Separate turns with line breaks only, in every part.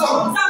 Stop!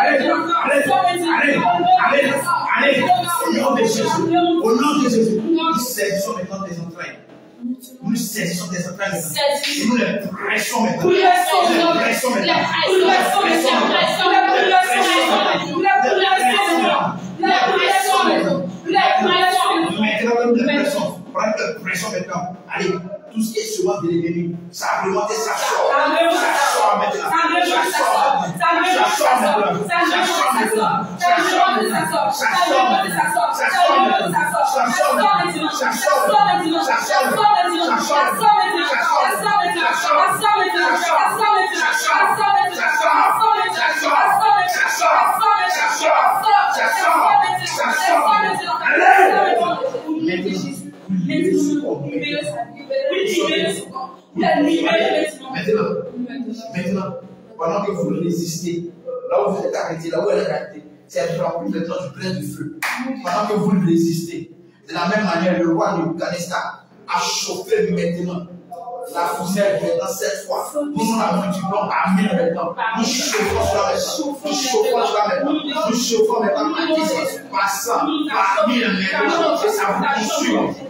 Allez, allez, allez, allez, au nom de Jésus, au nom de Jésus, nous
saisissons maintenant tes entrailles.
Nous
saisissons tes entrailles nous les pressons maintenant. Nous les pressons maintenant. Nous les pressons maintenant. Nous les pressons maintenant. Nous les pressons maintenant. Nous les pressons maintenant. Nous prendre le pression maintenant. Allez, tout ce qui est sur moi, bien ça ça sort. Ça. Ça sort. Ça sort. Ça sort. Ça sort. Ça sort. Ça sort. Ça sort. Ça sort. Ça sort. Ça sort. Ça sort. Ça sort. Ça sort. Ça sort. Ça sort. Ça sort. Ça sort. Ça sort. Ça sort. Ça. Ça sort. Ça. Ça sort. Ça. Ça sort. Ça. Ça sort. Ça. Ça sort. Ça. Ça sort.
Ça. Ça sort. Ça. Ça sort. Ça. Ça sort. Ça. Ça sort. Ça. Ça sort. Ça. Ça sort. Ça. Ça sort. Ça
maintenant,
maintenant.
Maintenant, pendant que vous résistez, là où vous êtes arrêté, là où elle est arrêtée, c'est elle frappe maintenant, du plein du feu. Pendant que vous résistez, de la même manière, le roi d'Afghanistan a chauffé maintenant la poussière maintenant cette fois. Nous sommes la main du blanc, amen maintenant. Nous chauffons sur cela maintenant. Nous chauffons cela maintenant. Nous chauffons maintenant à distance, passant, maintenant. Et ça vous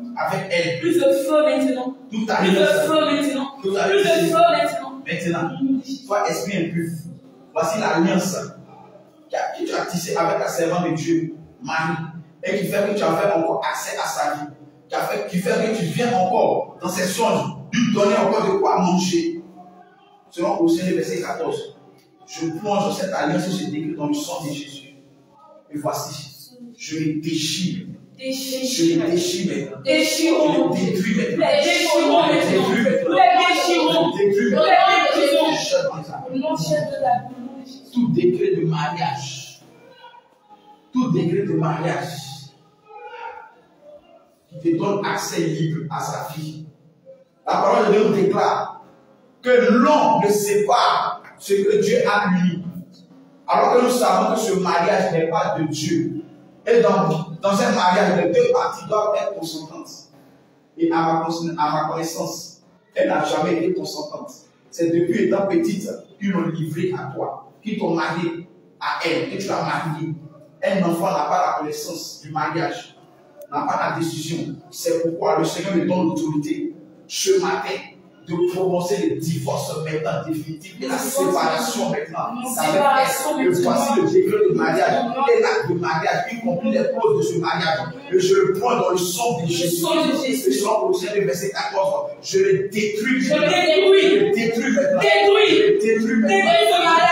avec elle.
Plus de feu maintenant.
Plus de feu
maintenant. Plus de feu maintenant.
Maintenant, toi, esprit impur, voici l'alliance que tu as tissée avec la servante de Dieu, Marie, et qui fait que tu as encore accès à sa vie, qui, fait, qui fait que tu viens encore dans ses songes, lui donner encore de quoi manger. Selon Osée, verset 14, je plonge dans cette alliance qui se décrit dans le sang de Jésus. Et voici, je me déchire
je les
déchire maintenant. Déchirons. Je les détruis maintenant.
Déchirons. Je. Déchirons.
Tout décret de mariage. Tout décret de mariage qui te donne accès libre à sa fille. La parole de Dieu nous déclare que l'homme ne sépare ce que Dieu a uni. Alors que nous savons que ce mariage n'est pas de Dieu. Et donc, dans un mariage, les deux parties doivent être consentantes. Et à ma, connaissance, elle n'a jamais été consentante. C'est depuis étant petite qu'ils l'ont livrée à toi, qu'ils t'ont marié à elle, que tu l'as mariée. Un enfant n'a pas la connaissance du mariage, n'a pas la décision. C'est pourquoi le Seigneur me donne l'autorité ce matin de prononcer le divorce maintenant définitif la séparation maintenant. Voici le décret de mariage et l'acte de mariage, y compris les causes de ce mariage. Et je le prends dans le sang de Jésus. Le sang prochain le verset 14. Je le détruis. Je le détruis. Je le détruis Je le détruis maintenant. Détruis. Détruis maintenant.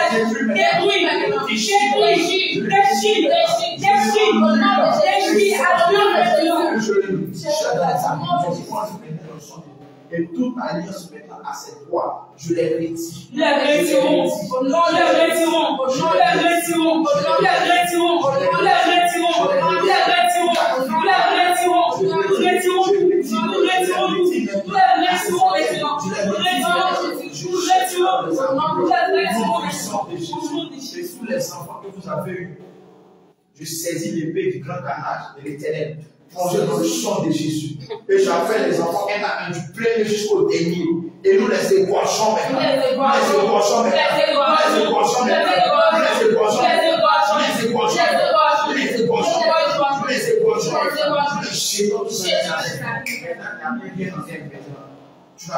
Détruis. Détruis. Détruis. Détruis. Détruis. Détruis. Détruis. Détruis. Détruis. Détruis. Détruis. Et toute alliance maintenant à cette trois, je les retire. Les les retirons. Nous les retirons. Les retirons. Nous les les les les
les
sous les enfants que vous avez je saisis l'épée du grand carnage de l'éternel plongés dans le sang de Jésus. Et j'avais les enfants un à un du premier jusqu'au dernier. Et nous les égorgeons maintenant. Nous les égorgeons maintenant. Nous les égorgeons maintenant. Nous les égorgeons maintenant. Les maintenant. Les maintenant. Les maintenant. Les maintenant. Tu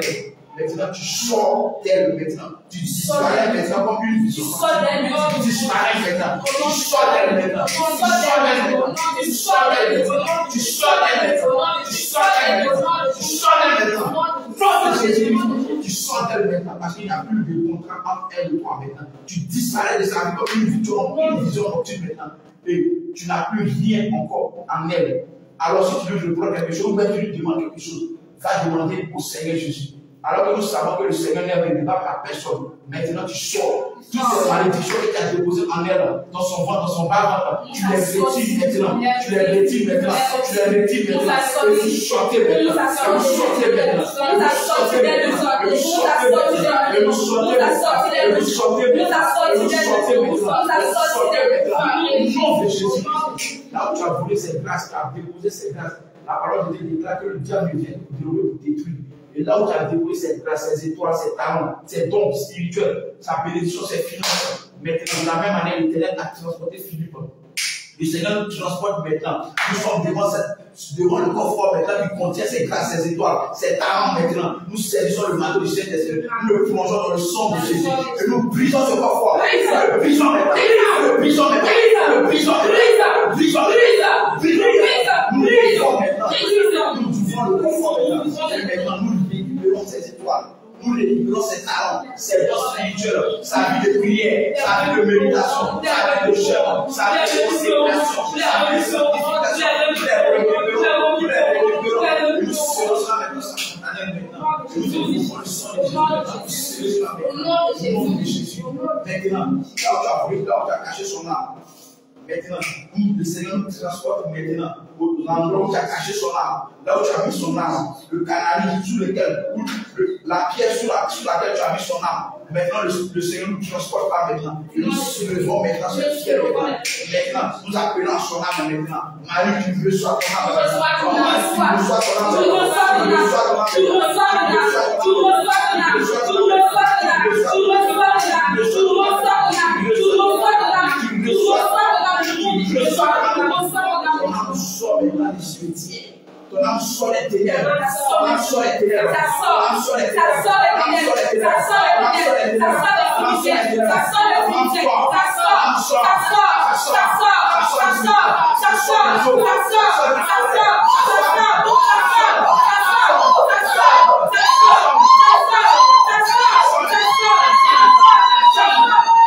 plus. Maintenant, tu sors d'elle maintenant. Tu disparais maintenant comme une vision. Tu sors d'elle maintenant. Tu disparais maintenant. Tu sors d'elle maintenant. Tu sors d'elle maintenant. Tu sors d'elle maintenant. Tu sors d'elle maintenant. Tu sors d'elle maintenant. Tu sors
d'elle maintenant. Tu
sors d'elle maintenant parce qu'il n'y a plus de contrat entre elle et toi maintenant. Tu disparais de sa vie comme une vision, une vision optique maintenant. Et tu n'as plus rien encore en elle. Alors si tu veux reprendre quelque chose, ben tu lui demandes quelque chose. Va demander au Seigneur Jésus. Alors que nous savons que le Seigneur n'est pas à personne. Maintenant, tu sors. Toutes ces malédictions que tu as déposées en elle, dans son ventre, dans son bas tu les retires maintenant. Tu les retires maintenant. Tu les retires maintenant. Et maintenant. Maintenant. Maintenant. Maintenant. Maintenant. Maintenant. Tu as voulu tu as. La parole détruire. Et là où tu as dévoué cette grâce, ces étoiles, ces talents, ces dons spirituels, sa bénédiction, ses finances, maintenant, de la même année, l'Éternel a transporté Philippe. Le Seigneur nous transporte maintenant. Nous sommes devant, cette, devant le coffre maintenant qui contient ses grâces, ses étoiles, ses talents maintenant. Nous saisissons le manteau du Saint-Esprit, nous le plongeons dans le sang de Jésus et nous brisons ce coffre. Le brisons maintenant. Le brisons maintenant. Le brisons maintenant. Le brisons maintenant. Nous brisons maintenant. Nous ouvrons le coffre maintenant. Maintenant, nous cette. Nous délivrons ses talents, ses dons spirituels, sa vie de prière, sa vie de méditation, sa vie de jeûne, sa vie de consécration, sa vie de sanctification. Nous nous les récupérons, nous serons Maintenant, là où tu as là où tu as caché son âme, maintenant. Le Seigneur nous transporte maintenant au l'endroit où tu as caché son âme, là où tu as mis son âme, le canari sur lequel, la pierre sur, laquelle tu as mis son âme. Maintenant, le, Seigneur nous transporte là maintenant. Et nous soulevons maintenant maintenant. Maintenant, nous appelons son âme maintenant. Marie, tu veux soit ton âme. Tu reçois ton âme. Tu reçois ton âme. Tu reçois ton âme. Ton âme. Tu reçois ton âme. Ton âme. Tu reçois ton âme. Ton âme. Tu reçois ton âme. Ton âme sort maintenant du cimetière. Ton âme sort des ténèbres. Ton âme sort des ténèbres. Ton âme sort des ténèbres. Ton âme sort des ténèbres. Ton âme sort des ténèbres. Ton âme sort des ténèbres. Ton âme sort des ténèbres. Ton âme sort des ténèbres. Ton âme sort des ténèbres. Ton âme sort des ténèbres. Ton âme sort des ténèbres. Ton âme sort des ténèbres. Ton âme sort des ténèbres. Ton âme sort ténèbres. Ton âme sort ténèbres. Ton âme sort ténèbres. Ton âme sort ténèbres. Ton âme sort ténèbres. Ton âme sort ténèbres. Ton âme sort ténèbres. Ton âme sort ténèbres. Ton âme sort ténèbres. Ton âme sort ténèbres. Ton âme sort ténèbres. Ton âme sort ténèbres. Ton sort sort sort
sort sort sort sort sort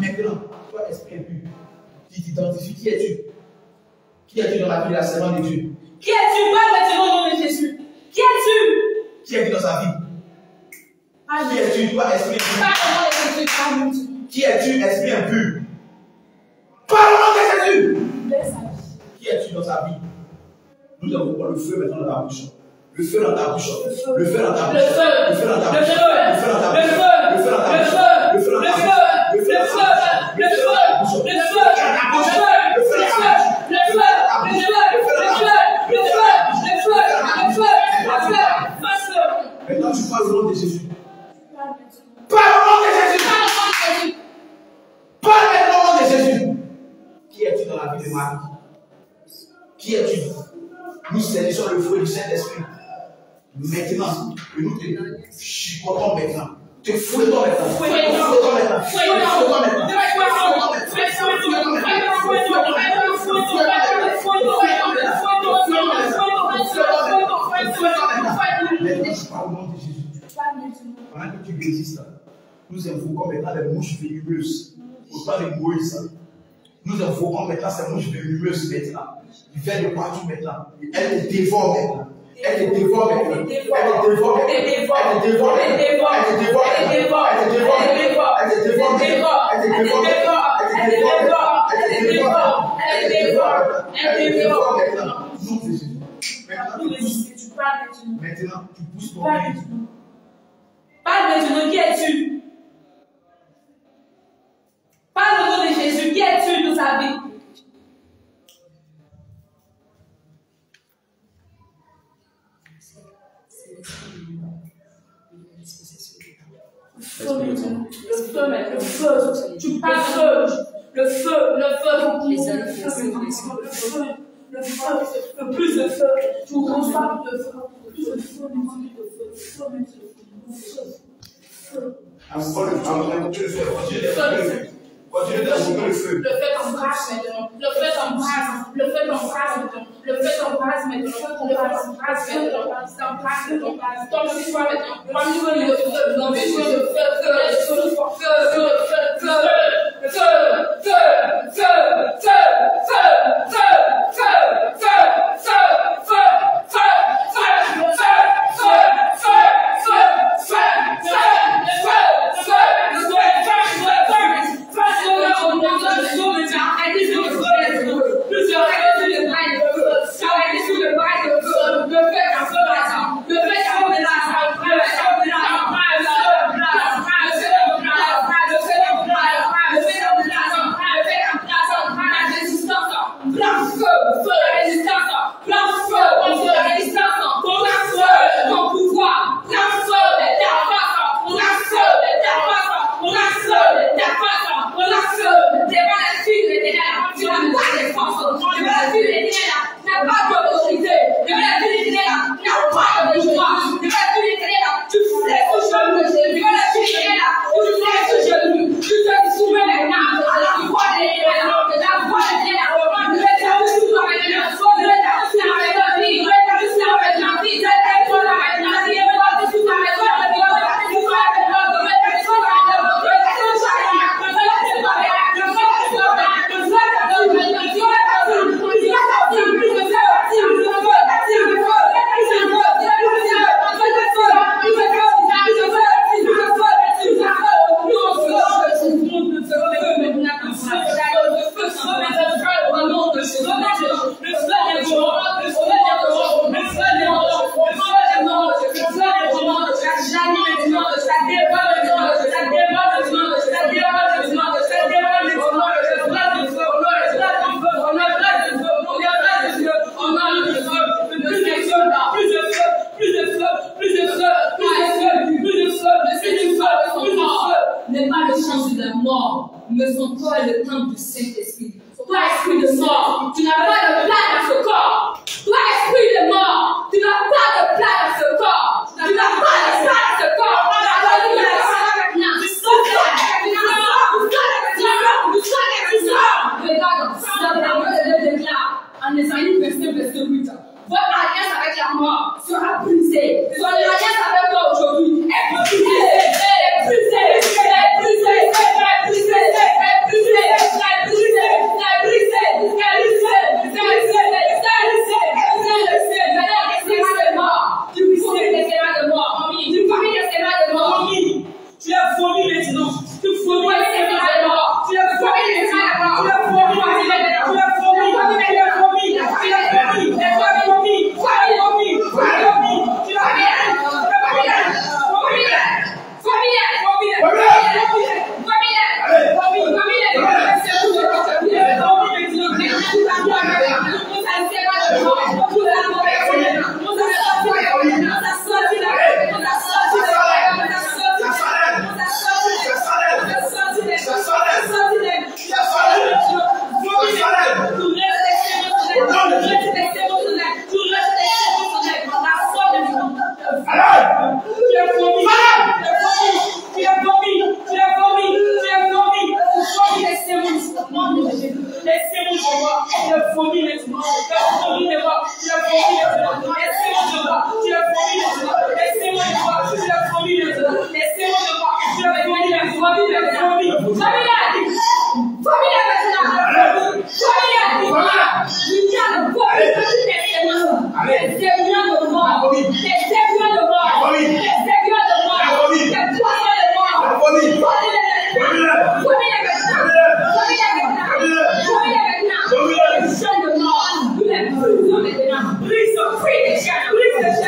Maintenant, toi, esprit impur, tu t'identifies. Qui es-tu? Qui es-tu dans la vie, la servante de Dieu?
Qui es-tu? Parle maintenant nom de Jésus. Qui es-tu?
Qui es-tu dans sa vie?
Qui
es-tu, toi, esprit
impur?
Qui es-tu, esprit impur? Parle au nom de Jésus. Qui es-tu dans sa vie? Nous avons le feu maintenant dans la bouche. Le feu dans ta bouche. Le feu dans ta bouche. Le feu dans ta bouche. Le feu dans ta bouche. Le feu dans ta bouche. Le feu dans ta bouche. Le feu dans ta bouche. Le feu dans ta bouche. Le feu dans ta bouche. Maintenant, tu parles au nom de Jésus. Parle au nom de Jésus. Parle maintenant au nom de Jésus. Qui es-tu dans la vie de Marie Qui es-tu Nous saisissons le feu du Saint-Esprit. Maintenant, nous te chicotons maintenant. Tu fouille-toi maintenant. Fouille-toi maintenant. Fouille-toi maintenant. Maintenant, au nom de Jésus. Pendant que tu résistes, nous invoquons maintenant les mouches venimeuses. Au temps de Moïse, nous invoquons maintenant ces mouches venimeuses maintenant. Ils viennent de partout maintenant. Elles te dévorent maintenant. Elles te dévorent maintenant. Elles te dévorent maintenant. Elles te dévorent maintenant. Elles te dévorent maintenant. Elles te dévorent maintenant. Elles te dévorent maintenant. Elles te dévorent maintenant. Elles te dévorent maintenant. Elles te dévorent maintenant. Elles te dévorent maintenant. Elles te dévorent maintenant. Nom de Jésus. Maintenant, tu pousses. Maintenant, tu pousses ton cri.
Parle maintenant, qui es-tu Parle au nom de Jésus, qui es-tu dans sa vie feu le feu le feu, tu parles feu, le feu, le feu, le feu, le feu, le feu, le feu, le plus de feu, tu reçois le feu, plus de feu, le feu, le
feu, le fait
embrasse maintenant. Le fait embrasse. Le fait embrasse maintenant. Le fait embrasse maintenant. Le fait embrasse maintenant. T'embrasse maintenant. T'embrasse maintenant. Le feu. Non, mais je veux le feu. Que les choses soient feu. Que le feu. Que le le feu. Que le le le.
me sont toi le temple du Saint-Esprit?
Fais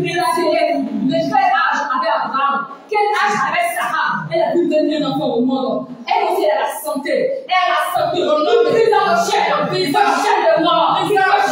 relationner le quel âge avait Abraham, quel âge avait Sarah? Elle a pu donner un enfant au monde. Elle aussi, a la santé. Elle a la santé. Nous prise dans le chien, dans le chien.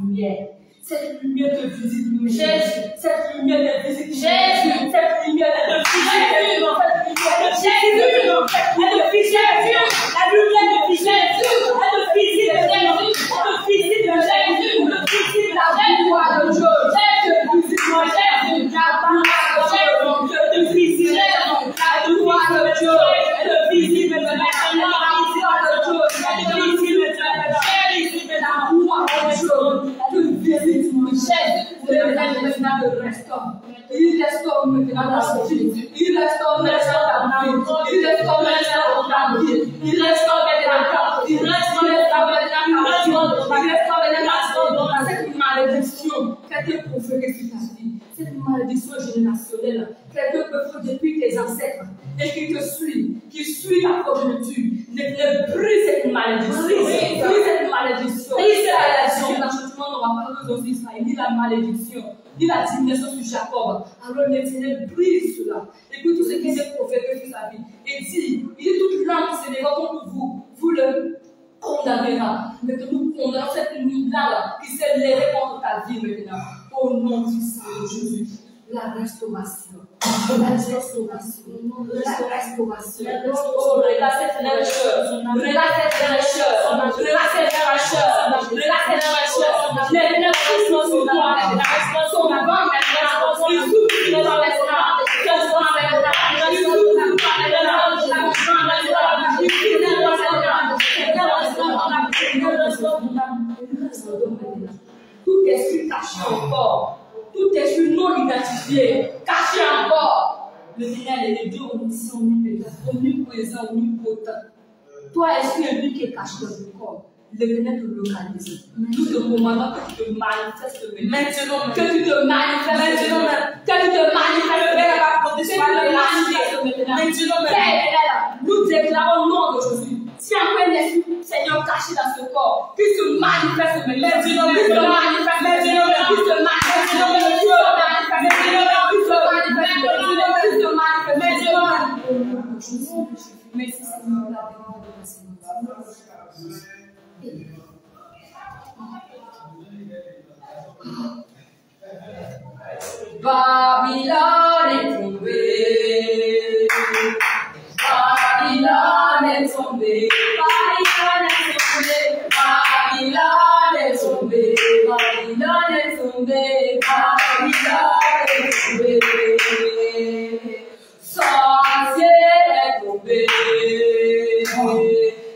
lumière. Cette lumière te visite, Jésus. Cette lumière te visite, Jésus. Mais que nous condamnons cette nuit-là qui s'est levée contre ta vie maintenant. Au nom du Seigneur Jésus. La restauration. La restauration. La restauration. Oh, relâchez les choses. Relâchez les choses. Relâchez les choses. Relâchez les choses. La restauration oh, Tout esprit caché encore tout esprit non identifié, caché encore. Le Seigneur est Dieu omniscient, omniprésent, omnipotent. Toi, esprit lui qui est caché dans le corps, le Seigneur te localise? Nous te commandons que tu te manifestes maintenant. Que tu te manifestes maintenant. Que tu te manifestes maintenant. Que tu te manifestes
maintenant.
Nous déclarons nom de Jésus. siamo quelli che Seigneur Signore cache dans ce corps, qui se manifeste maintenant. Qui se manifeste maintenant. Qui se manifeste maintenant. Qui se manifeste maintenant. Qui se manifeste maintenant. Qui se manifeste maintenant. Merci Seigneur est tombée. Babilone tombée, Babilone tombée, Babilone tombée, Babilone tombée, Babilone tombée. Sorcière est tombée,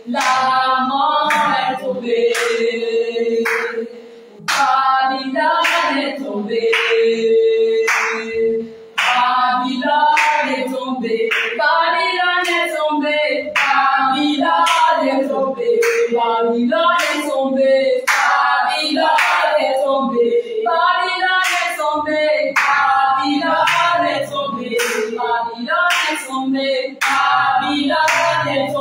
la mort est tombée, Babilone est tombée, Babilone est tombée. Babylone est tombée. Babylone est tombée. Babylone est tombée. Babylone est tombée. Babylone est tombée. Babylone est tombée. Babylone est tombée. Babylone est tombée.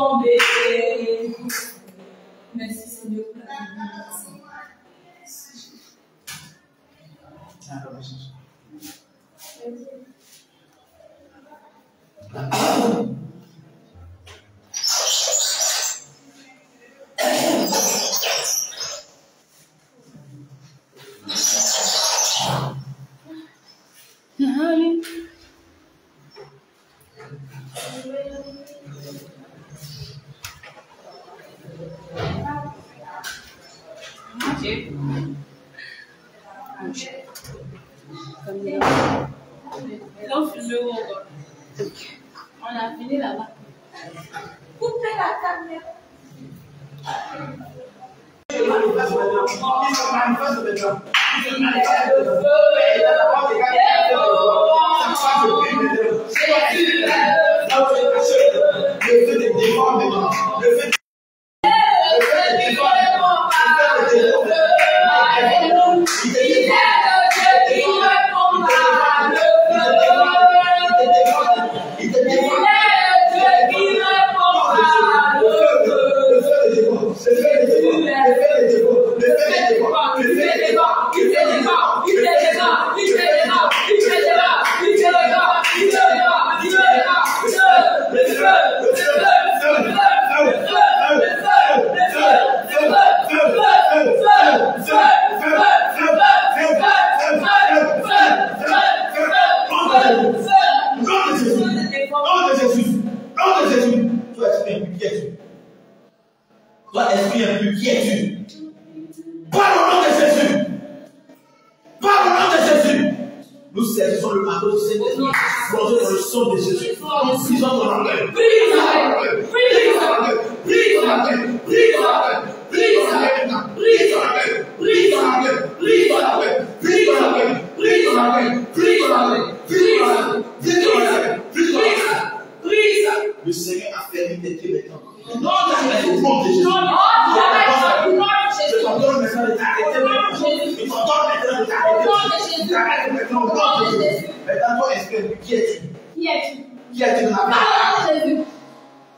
Le Seigneur a fermé tes pieds maintenant. Au nom de Jésus. Au nom de Jésus. Au nom de
Je t'ordonne
maintenant de t'arrêter maintenant. Je t'ordonne maintenant de t'arrêter. T'arrêtes maintenant au nom de Jésus. Maintenant, toi, esprit, qui es-tu
Qui es-tu?
Qui es-tu dans la vie
de Jésus.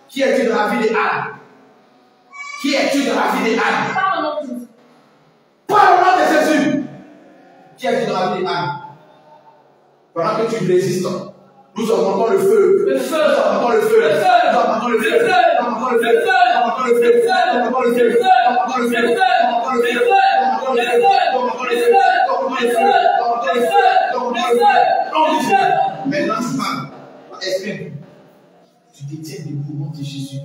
Qui es-tu dans la vie des âmes Qui es-tu dans la vie des âmes
Parle au nom de Jésus.
Parle au nom de Jésus. Qui es-tu dans la vie des âmes Pendant que tu résistes, nous entendons le feu. Le feu. Le feu. Le feu. Le feu. Le feu. Le feu.
Le feu. Le feu. Le feu.
Maintenant, femme, explique. Tu te tiens debout au nom de Jésus.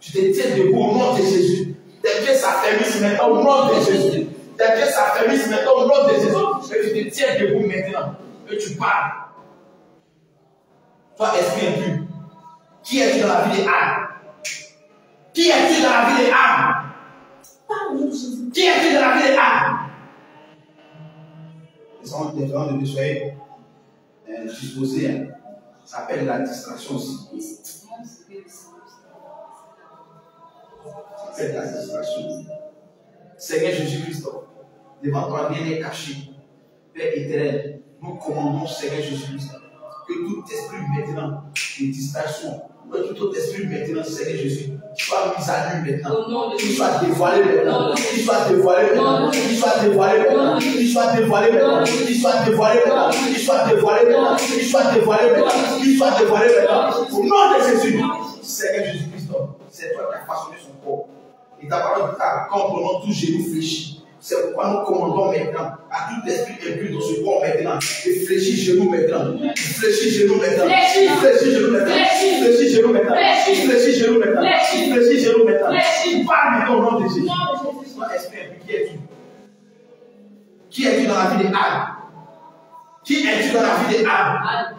Tu te tiens debout au nom de Jésus. Tes pieds s'affermissent maintenant au nom de Jésus. Tes pieds s'affermissent maintenant au nom de Jésus. Et tu te tiens debout maintenant. Et tu parles. Toi, esprit impur, qui es-tu dans la vie des âmes? Qui es-tu dans la vie des âmes?
De.
Qui es-tu dans la vie des âmes? Les gens de soyez euh, disposés. hein. Ça s'appelle la distraction aussi. Ça s'appelle la distraction. Seigneur Jésus-Christ, devant toi, rien n'est caché. Père éternel, nous commandons, Seigneur Jésus-Christ, que tout esprit maintenant de distraction, que tout autre esprit maintenant, Seigneur Jésus, soit mis à nu maintenant.
Qu'il soit dévoilé
maintenant. Qu'il soit dévoilé maintenant. Qu'il soit dévoilé maintenant. Qu'il soit dévoilé maintenant. Qu'il soit dévoilé maintenant. Qu'il soit dévoilé maintenant. Qu'il soit dévoilé maintenant. Qu'il soit dévoilé maintenant. Au nom de Jésus. Seigneur Jésus-Christ, c'est toi qui as façonné son corps. Et ta parole dit quand tout genou fléchit. C'est pourquoi nous commandons maintenant à tout esprit impur dans ce corps maintenant. Et fléchis genou maintenant. Fléchis genou maintenant. Fléchis. Fléchis genou maintenant. Fléchis. Fléchis
genou maintenant. Fléchis. Fléchis genou maintenant. Fléchis.
Fléchis genou maintenant.
Parle maintenant au nom de Jésus.
Toi,
esprit impur, qui es-tu? Qui es-tu dans la vie des âmes? Qui es-tu dans la vie des âmes?
Parle.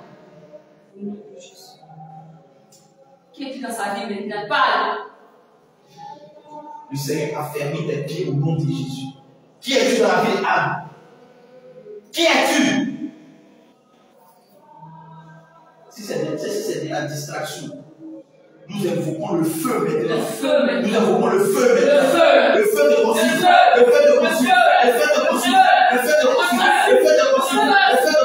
Au nom de Jésus. Qui es-tu dans sa vie maintenant? Parle.
Le Seigneur a fermé tes pieds au nom de Jésus. Qui es-tu dans la vie âmes Qui es-tu? Si c'est si de la distraction, nous invoquons le feu maintenant. Le feu maintenant. Nous invoquons le feu maintenant. Le feu. Le feu de consigne. Le feu. De feu. Le feu de consigne. Le feu. de consigne. Le feu. de consigne. Le feu de consigne.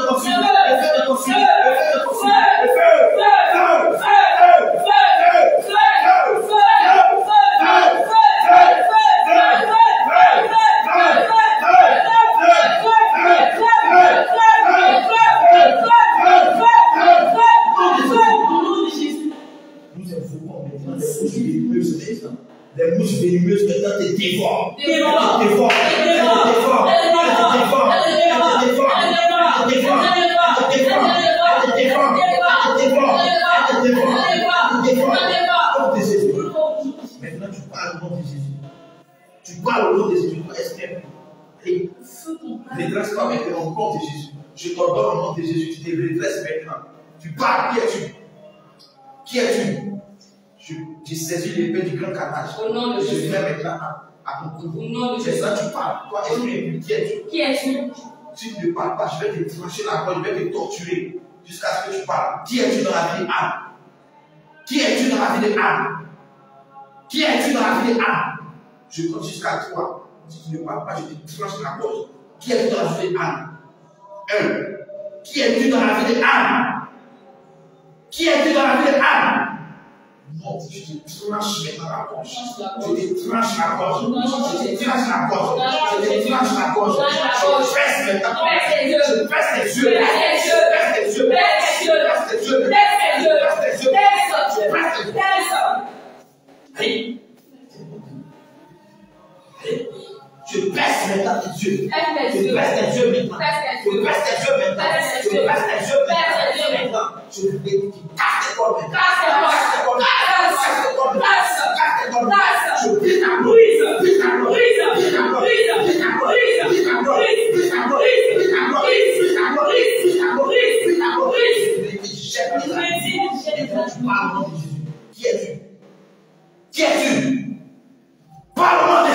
Tu ne parles pas, je vais te trancher la gorge, je vais te torturer jusqu'à ce que tu parles. Qui es-tu dans la vie des âmes Qui es-tu dans la vie des âmes Qui es-tu dans la vie des âmes Je compte jusqu'à toi. Si tu ne parles pas, je te tranche la gorge. Qui es-tu dans la vie des âmes Un. Qui es-tu dans la vie des âmes Qui es-tu dans la vie des âmes Non, je te tranche maintenant la gorge. Je te tranche la gorge. Je te tranche la gorge. Je te tranche la gorge. Je presse maintenant. Je presse tes yeux. Je presse tes yeux. Je presse tes yeux. Je presse tes yeux. Je presse tes yeux. Je presse tes yeux. Allez. Allez. Je presse maintenant tes yeux. Je presse tes yeux maintenant. Je presse tes yeux maintenant. Je presse tes yeux maintenant. Je casse tes corps maintenant. Corps. Casse tes tes corps. Casse. Casse tes corps. Casse. Qui es-tu Qui es-tu Parle-moi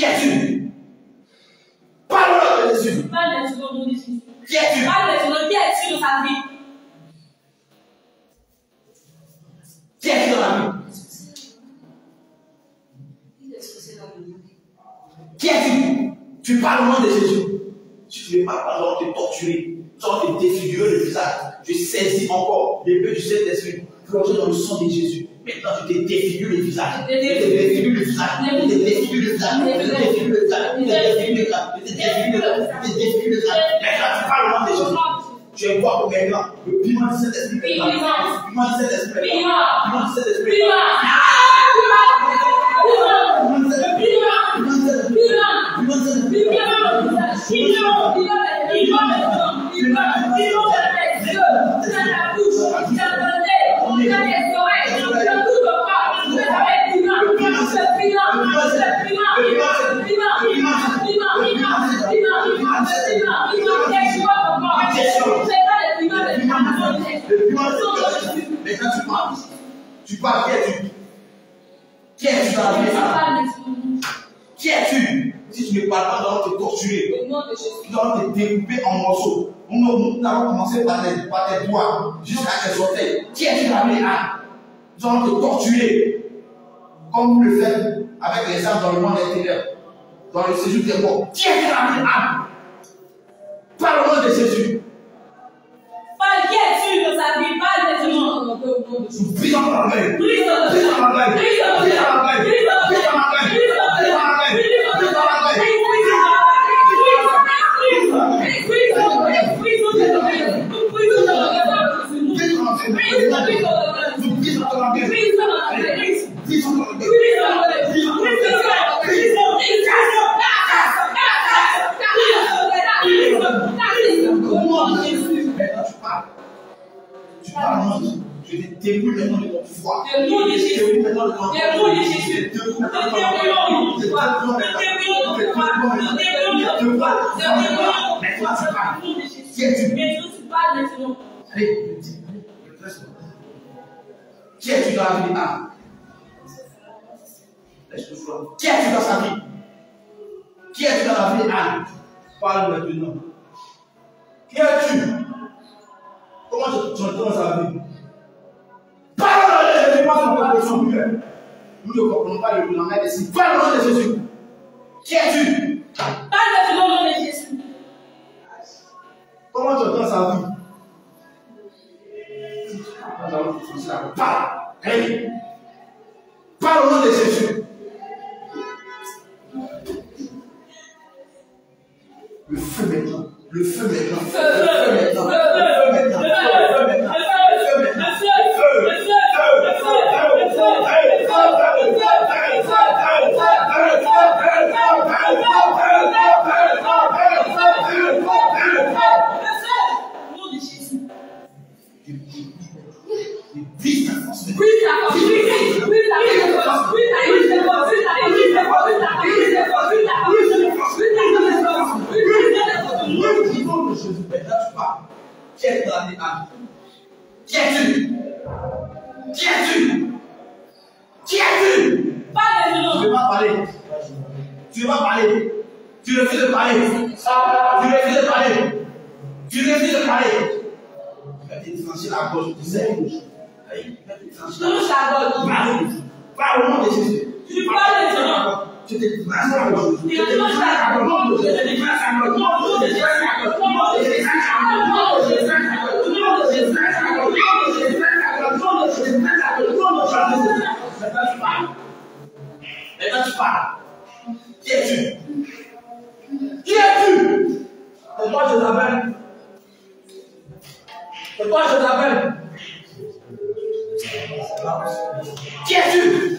Qui es-tu Parle-leur de Jésus.
Parle de nom de Jésus. Qui es-tu Parle de nom. Qui es-tu dans sa vie?
Qui es-tu dans la vie? Qui es-tu Tu parles au nom de Jésus. Tu ne parles pas, on te torturer. On te défigurer le visage. Je saisis encore les peu du Saint-Esprit. Plongé dans le sang de Jésus. Maintenant, tu te défigures le visage. Tu te défigures le visage. Tu te défigures le visage. Tu te défigures le visage. Tu te défigures le visage. Tu te défigures le visage. Tu te défigures le visage. Maintenant, tu parles au nom de Jésus. Tu es quoi pour maintenant Le piment du Saint-Esprit. Piment du Saint-Esprit. Piment du Saint-Esprit. Le Qui es-tu Qui es-tu dans la
vie
Qui es-tu? Si tu ne parles pas, nous allons te torturer.
Nous
allons te découper en morceaux. Nous, allons commencer par tes, par tes doigts jusqu'à tes orteils. Qui es-tu dans la vie Nous allons te torturer. Comme vous le faites avec les âmes dans le monde intérieur. Dans le séjour des morts. Qui es-tu dans la vie Parle au nom de Jésus.
Parle qui es-tu? Dans sa vie Parle de ton
to
breathe on our life. Breathe on our life. Breathe on our life. Breathe on main. Brise dans la Brise dans la main. Brise dans la main. Brise dans la main. Nous brisons dans la main. Brise dans la main. Brise dans la main. Au nom de Jésus, maintenant tu parles. Tu parles au nom de Je te déroule maintenant de ton pouvoir. Le nom de Jésus. Je te déroule maintenant de ton Le nom de Jésus. Je te déroule Le maintenant de ton déroulement pouvoir. du pouvoir. Le déroulement du pouvoir. Le déroulement du pouvoir. Le déroulement du Maintenant tu pouvoir. parles.
Le nom de Jésus. Qui es-tu Maintenant tu parles maintenant.
Allez, dis, allez, reste. Qui es-tu dans la vie Ah. Laisse-le flotter. Qui es-tu dans sa vie Qui es-tu dans la vie Anne Parle maintenant. Qui es-tu
Comment tu tu es dans sa vie Parle au nom de Jésus, pas ton compréhension humaine. Nous ne
comprenons pas le langage ici. Parle au nom de Jésus. Qui es-tu
Parle au nom de Jésus.
Comment tu dans sa vie
Parle. Parle au nom de Jésus. Le feu maintenant. Le feu maintenant. Le feu maintenant. Le feu maintenant. Le feu maintenant. Tiens-tu Tiens-tu Tiens-tu Quiète
Parlez-nous. Tu ne veux
pas parler. Tu ne veux pas parler. Tu refuses de parler. Tu refuses de parler. Tu refuses de parler. Tu vas te différencier la gauche. Tu sais, gauche. Touche la gauche. Parle. Au nom de Jésus. Tu parles de Dieu. Tu te différencies la gauche. Tu te différencies la gauche. Tu te différencies la gauche. Tu te différencies la gauche. Tu te différencies la gauche. Tu te différencies la gauche. Tu parles. Qui es-tu
Qui es-tu C'est toi Jézabel. C'est toi Jézabel.
Qui es-tu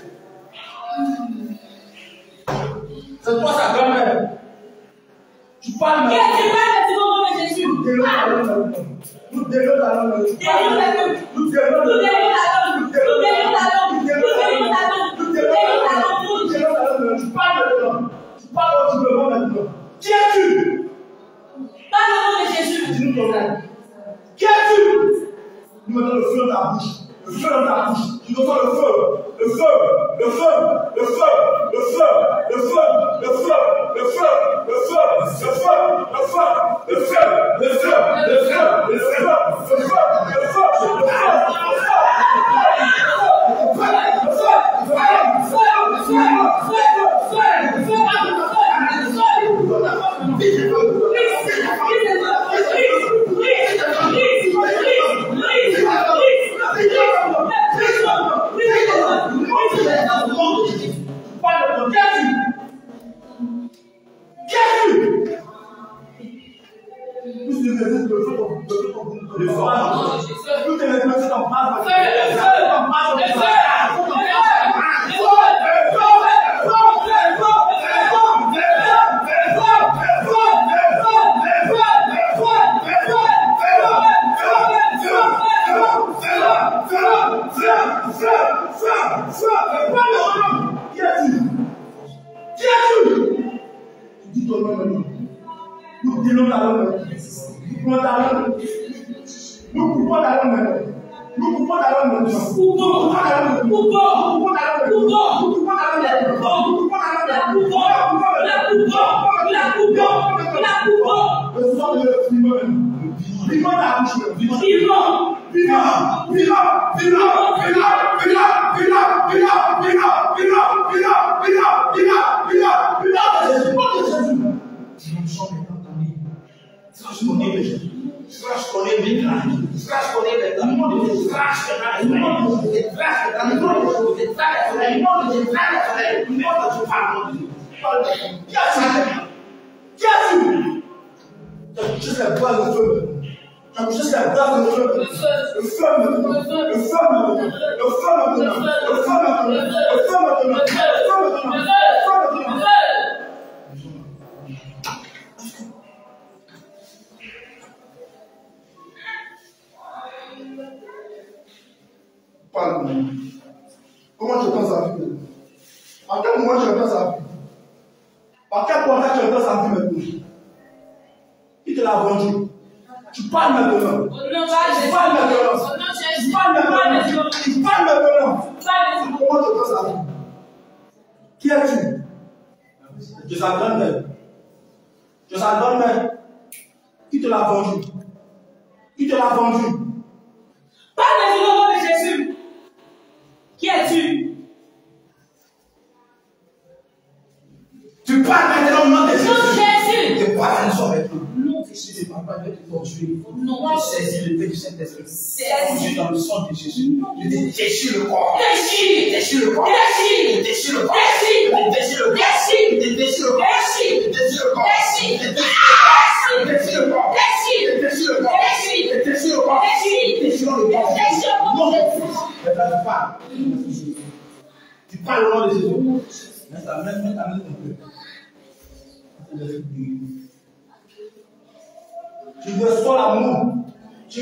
C'est toi sa grand-mère. Tu parles Qui est-ce qui
parle au nom de Jésus? Nous délions la
langue. Nous délions la langue. Délions la langue. Nous délions Nous la langue. Nous délions la langue. Qui es-tu
Parle au nom de Jésus. Dis-nous
ton nom. Qui es-tu Nous mettons le feu dans ta bouche. Le feu dans ta bouche. Tu entends le feu. Le feu. Le feu. Le feu. Le feu. Le feu. Le feu. Le feu. Le feu. Le feu. Le feu. Le feu. Le feu. Le feu, le feu, le feu, le Pas de qu'as-tu Qu'as-tu Plus de le
feu,
le feu, le feu, Tout est le feu, en face. Le feu, Qui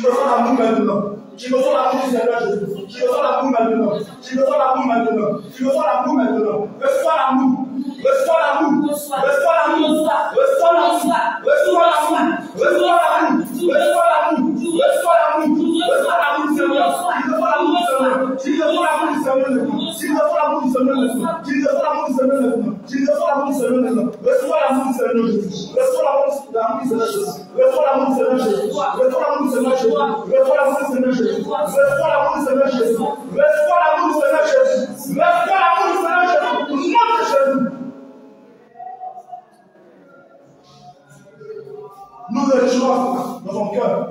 Tu reçois l'amour maintenant. Tu reçois l'amour du Seigneur Jésus. Tu reçois l'amour maintenant. Tu reçois l'amour maintenant. Tu reçois l'amour maintenant. Reçois l'amour. Reçois l'amour. Reçois l'amour. Reçois l'amour. Reçois l'amour. Reçois l'amour. Reçois l'amour. Reçois l'amour. Reçois reçois l'amour du Seigneur. Tu reçois l'amour du Seigneur maintenant. Tu reçois l'amour du Seigneur maintenant. Tu reçois l'amour du Seigneur maintenant. Tu reçois l'amour du Seigneur maintenant. Reçois l'amour du Seigneur Jésus. Reçois l'amour du Seigneur Jésus. Reçois l'amour du Seigneur Jésus. Reçois l'amour du Seigneur Jésus. Reçois l'amour du Seigneur Jésus. Reçois l'amour du Seigneur Jésus. Reçois l'amour du Seigneur Jésus. Reçois l'amour du Seigneur Jésus. Au nom de Jésus. Nous rejoignons dans ton cœur.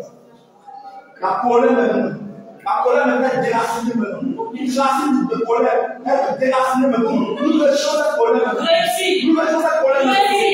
La colère maintenant. A colère déracinée maintenant. Une de colère est déracinée maintenant. Nouvelle chose colère maintenant. Nouvelle chose à colère maintenant.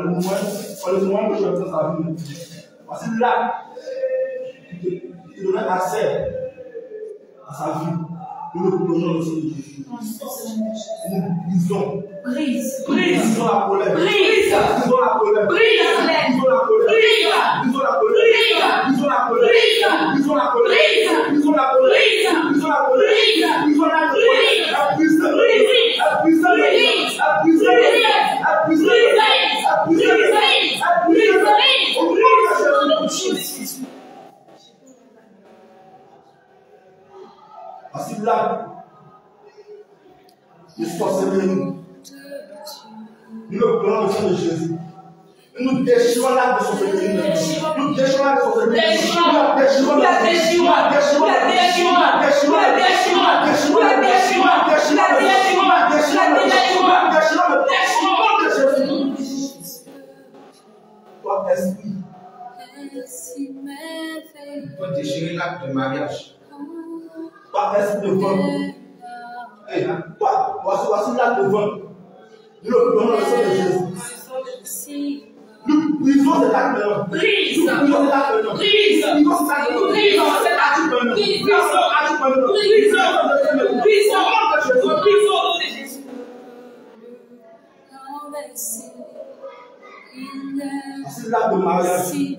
Par le moment, par le moment que je vais sa vie, parce que là, il te, donnait accès à sa vie. Nous le prenons le Seigneur Jésus. Nous brisons.
Brise, brise,
brisons
la colère. brise, Brisons la colère. brise, Brisons la colère. Brisons la colère. Brisons la colère. Brisons la colère. Brisons la colère. Brisons la colère. Brisons la colère. La brise. La brise. Parce que là, l'histoire s'est nous. Nous le prenons au sein de Jésus. Nous déchirons l'arbre de son féminin. Nous déchirons l'arbre de son féminin. Nous la déchirons. Nous la déchirons. Nous la déchirons.
le mariage.
Pas reste devant. Eh, pas, voici là devant. Nous le prenons le sang de
Jésus.
Nous brisons cet acte maintenant.
Brise. Nous brisons cet acte maintenant. Brise. Nous
brisons cet acte maintenant. Brisons cet acte maintenant. Brisons cet acte maintenant. Brisons. Brisons. Brisons.
Brisons.
C'est l'acte de mariage.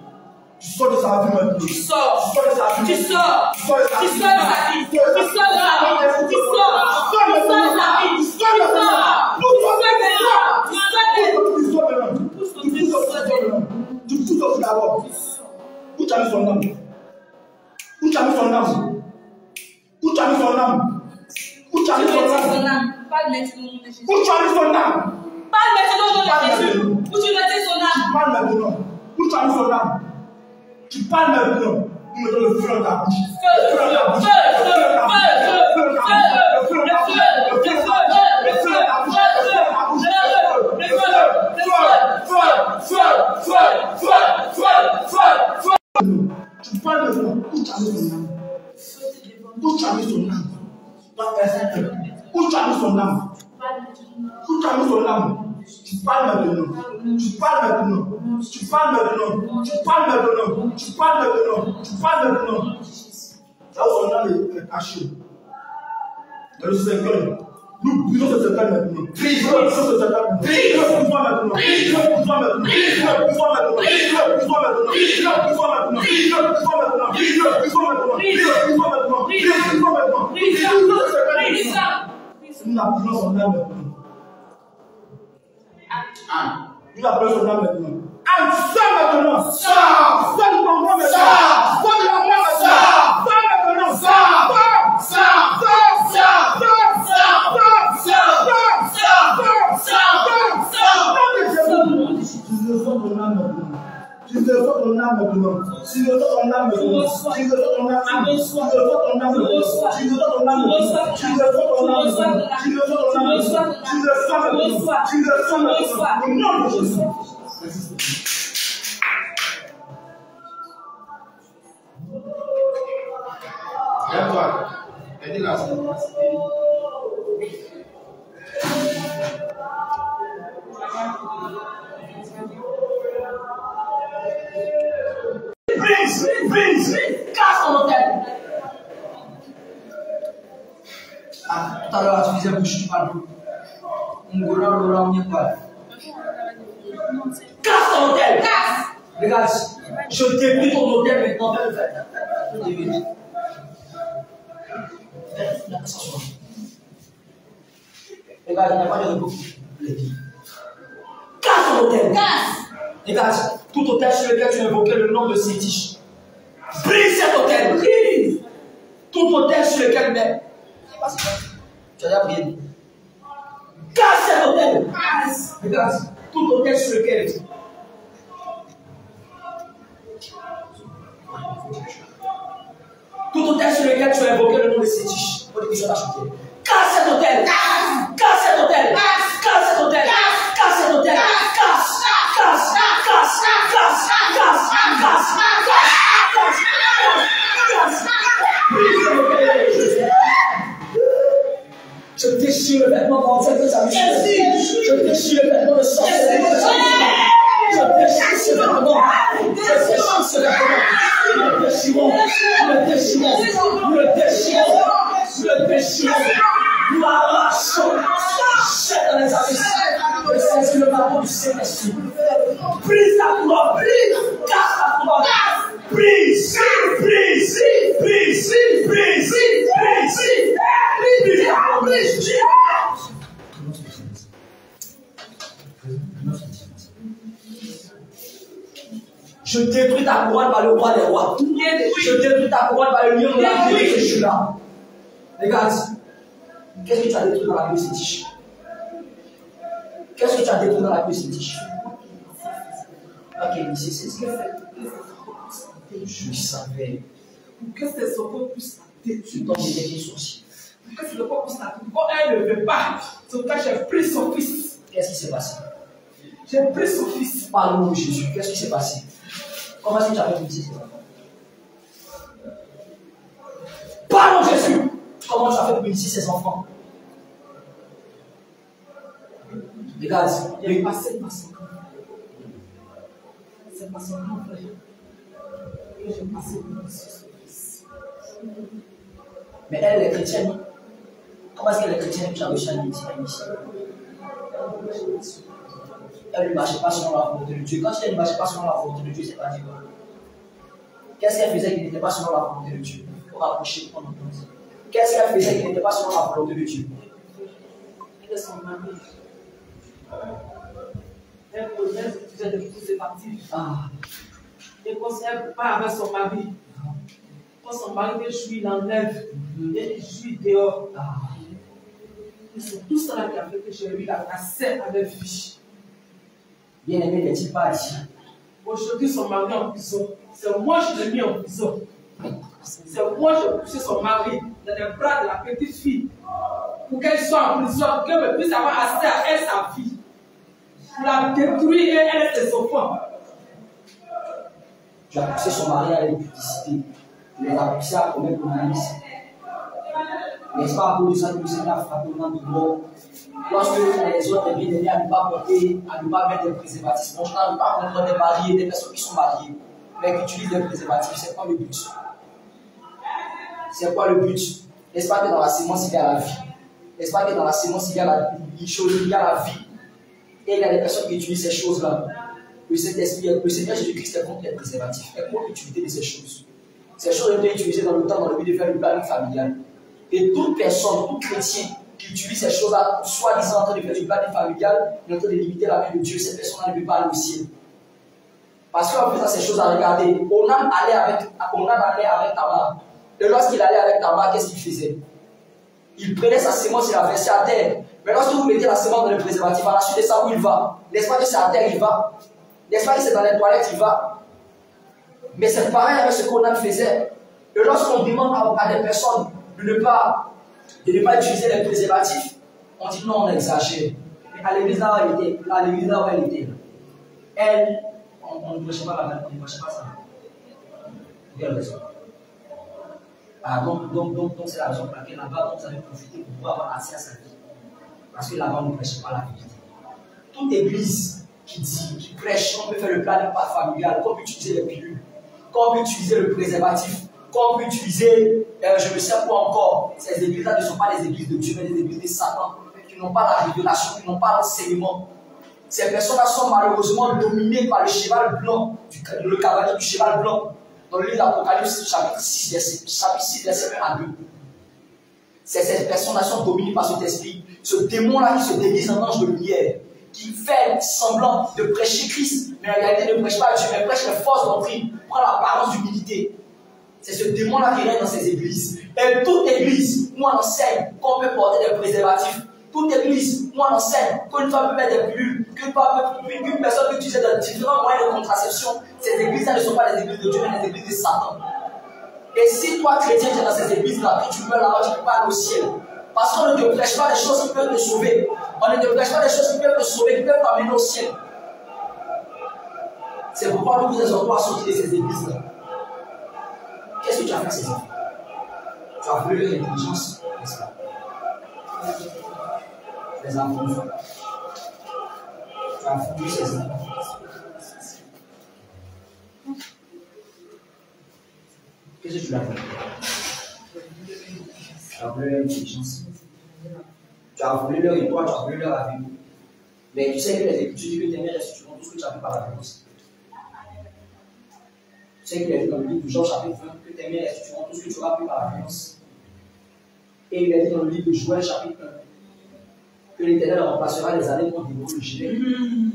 cet acte de vent. brise,
Au nom de Jésus. brise au nom de Jésus. C'est l'acte de mariage que tu as eu à à contacter avec elle. Nous le prenons le sang de Jésus. Nous proclamons maintenant la div- le divorce maintenant. Non, il faut le divorce maintenant. Le divorce au nom de Jésus. Le divorce maintenant. Le divorce maintenant. Le divorce maintenant. Le divorce maintenant. Divorce. Le divorce maintenant. Divorce. Le divorce maintenant. Divorce. Au nom de Jésus. Et maintenant, nous déclarons maintenant que tu sors de sa vie maintenant. Tu sors de sa vie maintenant. Tu sors. Tu sors de sa vie Tu maintenant. sors. Tu sors de sa Tu vie. sors de sa vie. Tu sors de sa
vie. Tu sors. Tu sors de sa vie. Tu sors. Tu sors maintenant. Tu sors. Tu sors maintenant. Tu
pousses au maintenant.
Tu pousses au d'abord. Où tu as mis son âme Où tu as mis son âme Où tu as mis son âme Où tu as mis son
âme Parle maintenant au nom de Jésus. Où tu
as mis son âme
Parle maintenant au nom de Jésus. Où tu mettais son âme. Tu
parles maintenant. Où tu as mis son âme Tu parles maintenant. Nous mettons le feu dans ta bouche. Feu, Le feu dans ta bouche. feu, Le feu dans ta bouche. Tu parles maintenant. Il le feu. Le feu. Le feu. Le feu. Le feu. Le feu. Tu parles de moi. Où tu as mis personne. Tu parles maintenant.
Tu
parles maintenant.
Tu
parles maintenant. Tu parles maintenant. Tu parles maintenant. Tu parles maintenant. Là où son âme est- cachée. Dans le cercueil. Nous brisons ce cercueil maintenant. Brisons ce cercueil maintenant. Brisons maintenant. Brisons maintenant. Brisons maintenant. Brisons maintenant. Brisons maintenant. Brisons maintenant. Brisons maintenant. Brisons maintenant. Brisons maintenant. Brise. Brisons ce cercueil Brise.
maintenant. Appelons son âme maintenant. Nous
appelons son âme maintenant.
An.
You are blessed from that maintenant. An, ça maintenant. Ça. Ça, nous comprenons maintenant. Ça. Reçois ton âme maintenant. Tu reçois ton âme maintenant. Tu reçois ton âme maintenant. Tu reçois ton âme maintenant. Tu reçois ton âme maintenant. Tu reçois ton âme maintenant. Tu reçois maintenant. Tu reçois maintenant. Au nom de Jésus.
Brise, brise, casse ton hôtel. Ah, tout à l'heure, tu faisais bouche, tu parles plus. Ngola, ngola, on y est pas. Casse ton hôtel. Regarde, je débute ton hôtel maintenant. Je s'asseoir. Regarde, il n'y a pas de repos. Casse ton hôtel. Regarde, tout hôtel sur lequel tu invoquais le nom de Sétiche. Brise cet hôtel. Brise. Tout hôtel sur lequel, mais. Tu as déjà prié. Casse cet hôtel. Regarde, tout hôtel sur lequel. Tout hôtel sur lequel tu as invoqué le nom de Sétiche. Au début, je chanter. Casse cet hôtel. Casse cet hôtel. Casse cet hôtel. Casse cet hôtel. Casse. Casse. Casse. Casse. Casse. Casse. Casse. Je déchire le vêtement mortel de sa vie. Je déchire le vêtement de sorcellerie. Je déchire ce vêtement. Je déchire ce vêtement. Nous le déchirons. Nous le déchirons. Nous le déchirons. Nous le déchirons. Nous l'arrachons. Jette dans les abysses. Et saisis le marteau du Saint-Esprit. Brise la couronne. Brise. Casse la couronne. Je détruis ta couronne par le roi des rois.
Je
détruis ta couronne par le lion de la vie de Judas. Regarde. Qu'est-ce que tu as détruit dans la de Sétiche Qu'est-ce que tu as détruit dans la de Sétiche Ok, ici, c'est ce que
je
savais.
Pour que ces enfants puissent détruire. donnes
des des sorciers.
Pour que ces enfants puissent détruire. Quand elle ne veut pas, c'est pourquoi j'ai pris son fils.
Qu'est-ce qui s'est passé?
J'ai pris son fils.
Parle-nous de Jésus. Qu'est-ce qui s'est passé? Comment est-ce que tu avais dit ça Parle de Jésus. Comment tu as fait pour initier ces enfants? Regarde, Il est
passé par son grand. C'est par frère. Que j'ai passé pour initier son fils.
mais elle est chrétienne. Comment est-ce qu'elle est chrétienne Elle ne marchait pas selon la volonté de Dieu. Quand elle ne marchait pas selon la volonté de Dieu, c'est pas Dieu. Qu'est-ce qu'elle faisait qui n'était pas selon la volonté de Dieu? Pour rapprocher, pour entendre. Qu'est-ce qu'elle faisait qui n'était pas selon la volonté de Dieu?
Elle est son mari. Elle connaît faisait des préservatifs.
Ah,
Quand elle part avec son mari, quand son mari veut jouir, il enlève. Et il jouit dehors. Et c'est tout cela qui a fait que j'ai eu la cassette avec vie.
Bien aimé, n'est-il pas ici
Aujourd'hui, son mari est en prison. C'est moi qui l'ai mis en prison. C'est moi qui ai poussé son mari dans les bras de la petite fille pour qu'elle soit en prison, pour qu'elle puisse avoir accès à elle, sa vie. Pour la détruire et elle et ses enfants.
Tu as poussé son mari à l'impudicité. Tu les as poussés à commettre l'humanisme. N'est-ce pas à cause de ça que le Seigneur frappé au nom de mort Lorsque les autres bien aimés à ne pas porter, à ne pas mettre des préservatifs, bon, je n'arrive pas à comprendre des mariés, des personnes qui sont mariées, mais qui utilisent des préservatifs, c'est quoi le but? C'est quoi le but? N'est-ce pas que dans la sémence, il y a la vie? N'est-ce pas que dans la sémence, il y a la, chose, il y a la vie? Et il y a des personnes qui utilisent ces choses-là. Le Seigneur Jésus-Christ est contre les préservatifs, est contre l'utilité de ces choses. Ces choses ont été utilisées dans le temps, dans le but de faire le planning familial. Et toute personne, tout chrétien qui utilise ces choses-là, soi-disant en train de faire du planning familial, est en train de limiter la vie de Dieu, cette personne-là ne peut pas aller au ciel. Parce qu'en faisant ces choses à regarder, Onan allait avec, Onan allait avec Tamar. Et lorsqu'il allait avec Tamar, qu'est-ce qu'il faisait? Il prenait sa sémence et la versait à terre. Mais lorsque vous mettez la sémence dans le préservatif, à la suite de ça, où il va? N'est-ce pas que c'est à terre, il va? N'est-ce pas que c'est dans les toilettes, il va Mais c'est pareil avec ce qu'Onan faisait. Et lorsqu'on demande à, des personnes de ne pas, de ne pas utiliser les préservatifs, on dit non, on exagère. Mais à l'église là où elle était, à l'église elle était, elle, on ne prêchait pas la on ne prêchait pas ça. Quelle raison Ah, donc, donc, donc, donc c'est la raison pour laquelle là-bas, vous avez profité pour pouvoir avoir accès à sa vie. Parce que là-bas, on ne prêche pas la vérité. Toute église qui dit, qui prêche qu'on peut faire le planning pas familial, qu'on utiliser les pilules, qu'on utiliser le préservatif, qu'on utiliser, euh, je ne sais pas encore, ces églises-là ne sont pas des églises de Dieu, mais des églises de Satan, qui n'ont pas la révélation, qui n'ont pas l'enseignement. Ces personnes-là sont malheureusement dominées par le cheval blanc, le cavalier du cheval blanc. Dans le livre d'Apocalypse, chapitre 6, verset, chapitre 6, verset 1 à 2. Ces personnes-là sont dominées par cet esprit. Ce démon-là qui se déguise en ange de lumière, qui fait semblant de prêcher Christ, mais en réalité ne prêche pas Dieu, mais prêche les fausses doctrines, prend l'apparence d'humilité. C'est ce démon-là qui règne dans ces églises. Et toute église où on enseigne qu'on peut porter des préservatifs, toute église où on enseigne qu'une femme peut mettre des pilules, qu'une personne peut utiliser de différents moyens de contraception, ces églises-là ne sont pas des églises de Dieu, mais des églises de Satan. Et si toi, chrétien, tu es dans ces églises-là, que tu meurs là-bas, tu peux pas aller au ciel. Parce qu'on ne te prêche pas des choses qui peuvent te sauver. On prêche pas des choses qui peuvent te sauver, qui peuvent t'amener au ciel. C'est pourquoi nous vous exhortons à sortir de ces églises-là. Qu'est-ce que tu as fait à ces enfants? Tu as voulu leur intelligence, n'est-ce pas? Les enfants. Tu as voulu ces enfants. Qu'est-ce que tu as fait? Tu as voulu leur intelligence. Tu as voulu leur étoile, tu as voulu leur avenir. Mais tu sais que les Écritures disent que mères restitueront tout ce que tu as fait par la violence. Tu sais qu'il est dit dans le livre de Jean chapitre 20 que mères restitueront tout ce que tu auras pris par la violence. Et il est dit dans le livre de Joël chapitre 1 que l'Éternel remplacera les années pour dévorer le gilet,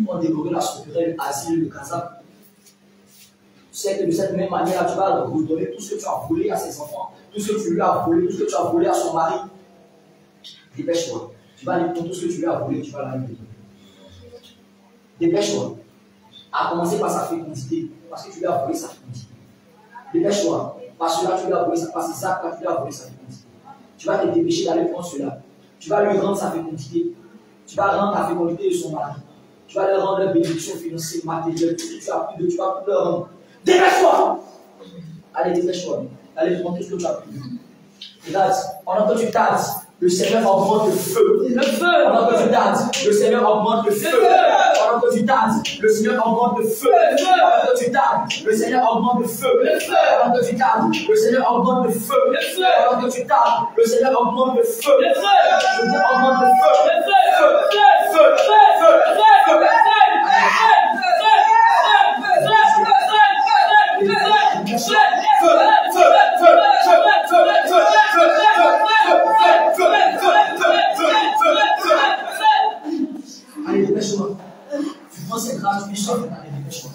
pour dévorer la sauterelle, l'asile, le kazakh. Tu sais que de cette même manière, tu vas redonner tout ce que tu as volé à ses enfants, tout ce que tu lui as volé, tout ce que tu as volé à son mari. Dépêche-toi. Tu vas lui prendre tout ce que tu lui as volé, tu vas lui donner. Dépêche-toi. À commencer par sa fécondité, parce que tu lui as volé sa fécondité. Dépêche-toi. Parce que là, tu lui as volé parce que ça, tu lui as volé sa fécondité. Tu vas te dépêcher d'aller prendre cela. Tu vas lui rendre sa fécondité. Tu vas rendre la fécondité de son mari. Tu vas lui rendre la bénédiction financière, matérielle, tout ce que tu as pris de, tu vas tout leur rendre. Dépêche-toi Allez, dépêche-toi. Allez, prends tout ce que tu as pris. Regarde, pendant que tu tardes, le Seigneur augmente le feu.
Le feu.
Pendant que tu tardes, le Seigneur augmente le feu. Pendant que tu tardes, le Seigneur augmente le feu. Tu tardes, le Seigneur augmente le feu. Pendant que tu tardes, le Seigneur augmente le feu. Pendant que tu tardes, le Seigneur augmente le feu. Le Seigneur augmente le feu. Feu, feu, feu, feu, feu. Allez, dépêche-toi. Tu prends cette grâce, tu sors. Allez, dépêche-toi.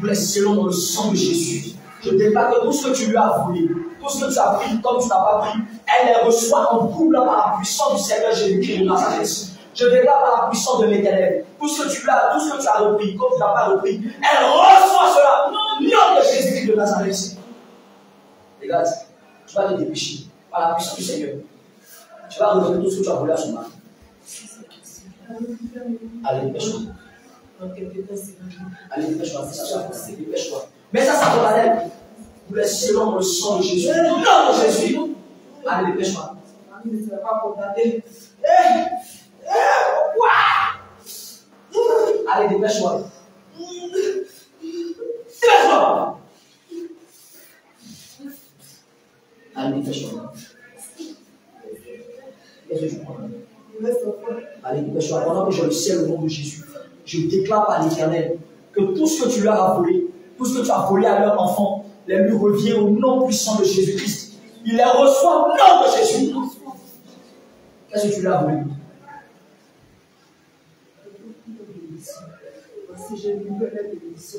Nous les scellons dans le sang de Jésus. Je déclare que tout ce que tu lui as volé, tout ce que tu as pris comme tu n'as pas pris, elle les reçoit en double par la puissance du Seigneur Jésus-Christ de Nazareth. Je déclare par la puissance de l'éternel. Tout ce que tu as, tout ce que tu as repris, comme tu n'as pas repris, elle reçoit cela. Nom de Jésus-Christ de Nazareth. Regarde, tu vas te dépêcher par la puissance du Seigneur. Tu vas redonner tout ce que tu as volé à son mari.
Allez, dépêche-toi.
Allez, dépêche-toi. Dépêche-toi. Mais ça, ça va les scellons dans le sang de Jésus. Nom de Jésus. Allez, dépêche-toi. Allez, dépêche-toi. Dépêche-toi. Allez, dépêche-toi. Qu'est-ce que prends? Allez, dépêche-toi. Pendant que je le sais au nom de Jésus, je déclare par l'éternel que tout ce que tu leur as volé, tout ce que tu as volé à leur enfant, les lui revient au nom puissant de Jésus-Christ. Il les reçoit au nom de Jésus. Qu'est-ce que tu leur as volé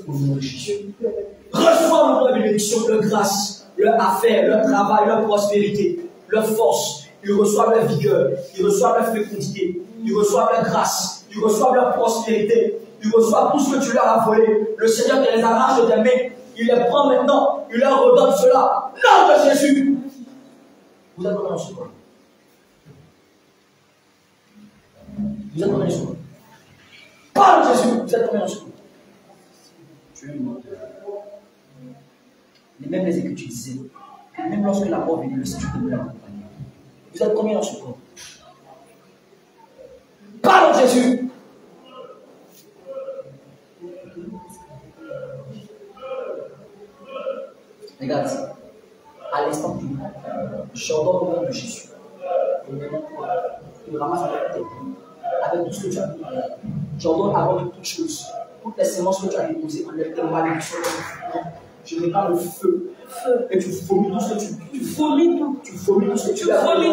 Au nom de.
Reçois bénédiction, leur grâce, leur affaire, leur travail, leur prospérité, leur force. Ils reçoivent leur vigueur, ils reçoivent leur fécondité, ils reçoivent leur grâce, ils reçoivent leur prospérité, ils reçoivent tout ce que tu leur as volé. Le Seigneur te les arrache de tes mains, il les prend maintenant, il leur redonne cela. Nom de Jésus. Vous êtes combien sur quoi Vous êtes combien sur Parle Jésus, vous êtes combien sur Tu es mort. Les Écritures disaient que Même lorsque la mort vient, le Seigneur nous l'accompagner. Vous êtes combien dans ce corps? Parlons à l'instant où j'ordonne au nom de Jésus. Tu ramasses avec tes avec tout ce que tu as mis. J'ordonne avant de toute chose, toutes les semences que tu as déposées, enlève tes malédictions. Je mets pas le feu. Feu. Et tu vomis tout ce que tu Tu vomis
tout.
Tu vomis tout ce que tu Tu as vomis.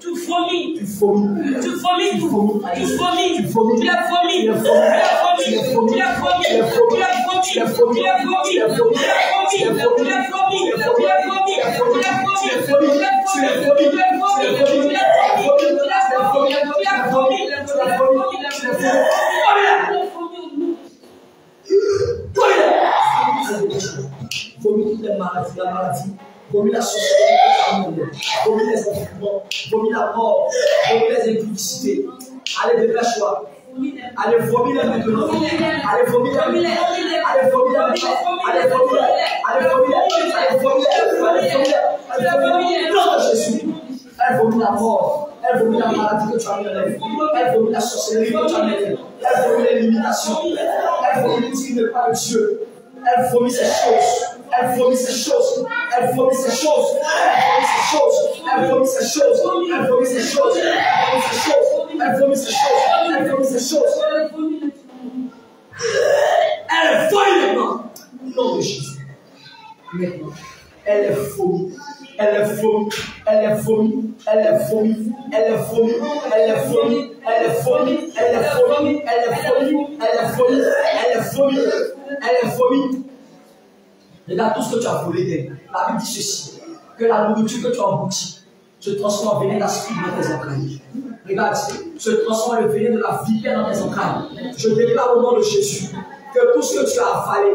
Tu vomis.
Tu vomis. Tu
vomis Tu vomis. Tu vomis. Tu
vomis. Tu l'as vomi. Tu Tu vomi. Tu impudicités. Allez, dépêche-toi.
Allez,
vomis-les maintenant. Allez, vomis-les. Allez, vomis-les. Allez, vomis-les. Allez, vomis-les. Allez, vomis-les. Allez, vomis-les. De Jésus. Elle vomit la mort. Elle vomit la maladie que tu as mis en elle. Elle vomit la sorcellerie que tu as mis en elle. Elle vomit les limitations. Elle vomit ce qui n'est pas de Dieu. Elle vomit ces choses. Elle vomit ces choses. Elle vomit ces choses. Elle vomit ces choses. Elle vomit ces choses. Elle vomit ces choses. Elle vomit ces choses. Elle vomit ces choses. Elle est folie maintenant. Au nom de Jésus. Maintenant. Elle est folie. Elle est folie. Elle est folie. Elle est folie. Elle est folie. Elle est folie. Elle est folie. Elle est folie. Elle est folie. Elle est folie. Elle est folie. Elle est folie. Regarde tout ce que tu as volé d'elle. La Bible dit ceci que la nourriture que tu as emboutie se transforme en d'aspide dans tes entrailles. Regarde, se transforme le venin de la vipère dans tes entrailles. Je déclare au nom de Jésus que tout ce que tu as avalé,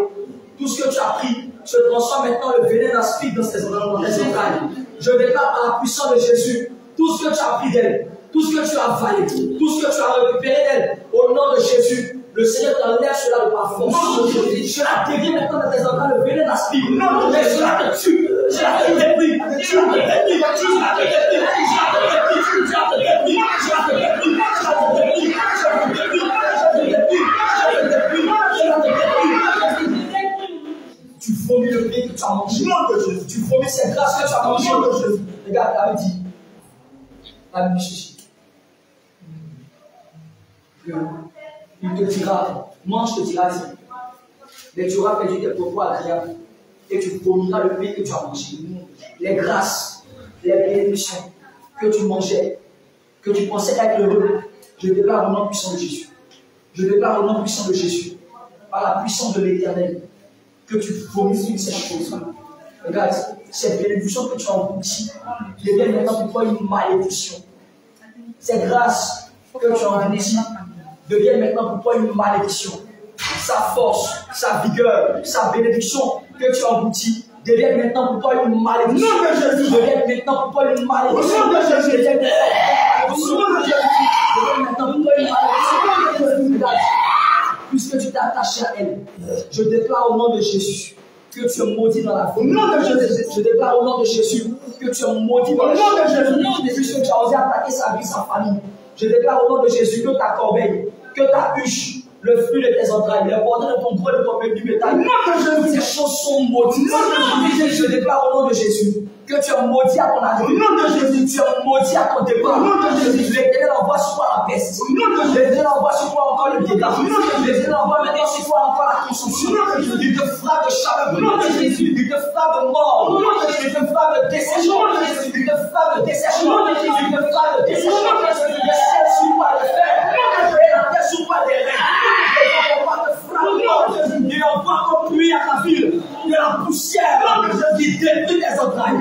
tout ce que tu as pris, se transforme maintenant en le venin d'aspide dans tes entrailles. Je déclare par la puissance de Jésus tout ce que tu as pris d'elle, tout ce que tu as avalé, tout ce que tu as récupéré d'elle, au nom de Jésus, le Seigneur t'enlève cela de par force. Je la dévie maintenant dans tes entrailles, le venin d'aspide. Non, mais je la te tue. Tu vomis le pain que tu as mangé.
de Jésus. Tu
vomis cette grâce que tu as mangé. Regarde, David dit. Il te dira, mange te dira. Mais tu auras perdu tes propos agréables et tu vomiras le pays que tu as mangé. Les grâces, les bénédictions que tu mangeais, que tu pensais être heureux, je déclare au nom puissant de Jésus. Je déclare au nom puissant de Jésus, par la puissance de l'éternel, que tu vomisses ces choses. Regarde, cette bénédiction que tu as engloutie devient maintenant pour toi une malédiction. Cette grâce que tu as engloutie devient maintenant pour toi une malédiction. Sa force, sa vigueur, sa bénédiction que tu as engloutie devient maintenant pour toi une malédiction. Nom de Jésus. Devient maintenant pour toi une malédiction. Au nom de Jésus. Devient maintenant pour toi une malédiction. Puisque tu t'es attaché à elle, je déclare au nom de Jésus que tu es maudit dans la vie. Au nom de Jésus. Je déclare au nom de Jésus que tu es maudit dans la nom de Jésus. Au nom de Jésus, que tu as osé attaquer sa vie, sa famille. Je déclare au nom de Jésus que ta corbeille, que ta huche, le fruit de tes entrailles, les bordons de ton gros et de ton du métal,
ces
choses sont maudites. Je déclare au nom de Jésus que tu es maudit à ton Au arrivée. nom de Jésus. Tu es maudit à ton départ. Au nom de Jésus. L'éternel envoie sur toi la peste. Au
nom de Jésus. L'éternel
envoie sur toi encore le dégât. Au nom de Jésus. L'éternel envoie maintenant sur toi encore la consommation. Au nom de Jésus. Il te frappe de chaleur. Au nom de Jésus. Il te frappe de mort. Au nom de Il te frappe de. Au nom de Jésus. Il te frappe de décession. Au nom de Jésus. Il te frappe de. Au nom de Jésus. Le ciel sur toi le fer. Au nom de Et la terre sur toi des reins. Et quand on va ville de la poussière qui détruit tes entrailles.